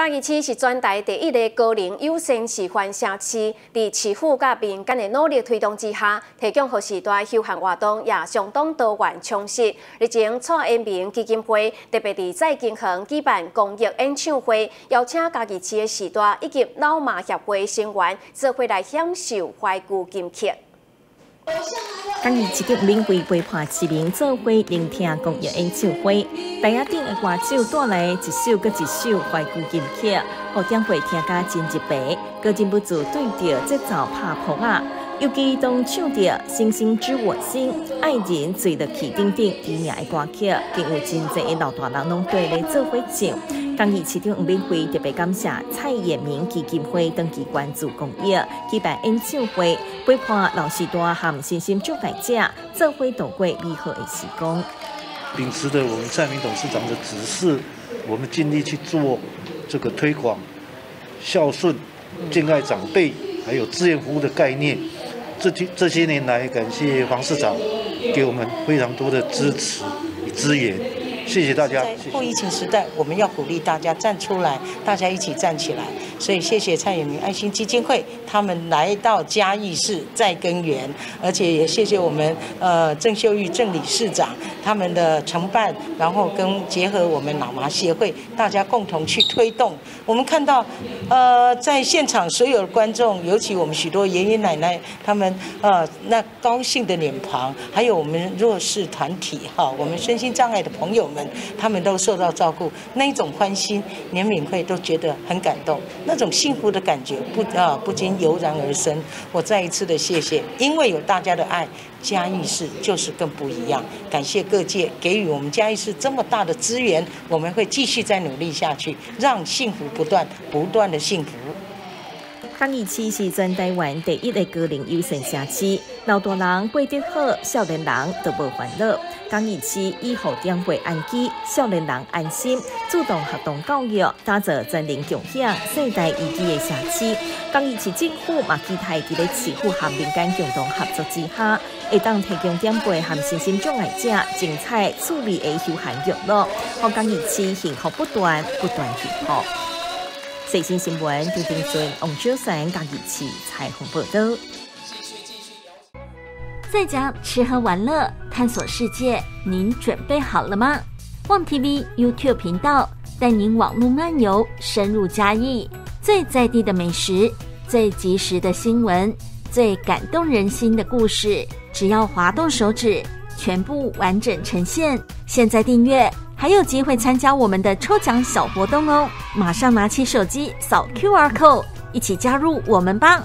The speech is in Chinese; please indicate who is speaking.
Speaker 1: 嘉义市是全台第一个高龄优先示范城市，在市府甲民间的努力推动之下，提供好时代休闲活动也相当多元充实。日前，蔡英文基金会特别伫在金恒举办公益演唱会，邀请嘉义市的时代以及老马协会成员做伙来享受怀旧金曲。
Speaker 2: 今日一个免费陪伴市民做会聆听公益演唱会，台下顶的歌手带来一首搁一首怀旧金曲，互点会听甲真入白，搁真不住对着节奏拍谱啊！尤其当唱着《星星知我心》《爱人醉得起》等等知名的歌曲，更有真侪的老大人拢对来做伙唱。刚义市长吴炳辉特别感谢蔡衍明基金会登记关注公益，举办演唱会，陪伴老师大和新兴祝大者做伙度过美好的时光。
Speaker 3: 秉持着我们蔡明董事长的指示，我们尽力去做这个推广孝顺、敬爱长辈，还有志愿服务的概念。这这这些年来，感谢黄市长给我们非常多的支持与资源。谢谢大家。
Speaker 4: 在后疫情时代，我们要鼓励大家站出来，大家一起站起来。所以谢谢蔡永明爱心基金会，他们来到嘉义市再根源，而且也谢谢我们呃郑秀玉郑理事长他们的承办，然后跟结合我们脑麻协会，大家共同去推动。我们看到呃在现场所有的观众，尤其我们许多爷爷奶奶他们呃那高兴的脸庞，还有我们弱势团体哈，我们身心障碍的朋友们，他们都受到照顾，那一种欢心，连敏慧都觉得很感动。那种幸福的感觉不啊不禁油然而生。我再一次的谢谢，因为有大家的爱，嘉义市就是更不一样。感谢各界给予我们嘉义市这么大的资源，我们会继续再努力下去，让幸福不断不断的幸福。
Speaker 2: 江义市是全台湾第一个高龄优先城市，老大人过得好，少年人都无烦恼。江义市以后将会安居，少年人安心，主动合同教育，打造真灵共享、世代宜居的城市。江义市政府嘛，期待伫咧市府和民间共同合作之下，会当提供点背和身心障碍者精彩趣味的休闲娱乐，让江义市幸福不断，不断幸福。最新新闻，丁丁尊、王秋山、嘉义市彩虹报道。
Speaker 5: 在家吃喝玩乐，探索世界，您准备好了吗？旺 TV YouTube 频道带您网络漫游，深入嘉义最在地的美食，最及时的新闻，最感动人心的故事，只要滑动手指，全部完整呈现。现在订阅。还有机会参加我们的抽奖小活动哦！马上拿起手机扫 QR code，一起加入我们吧！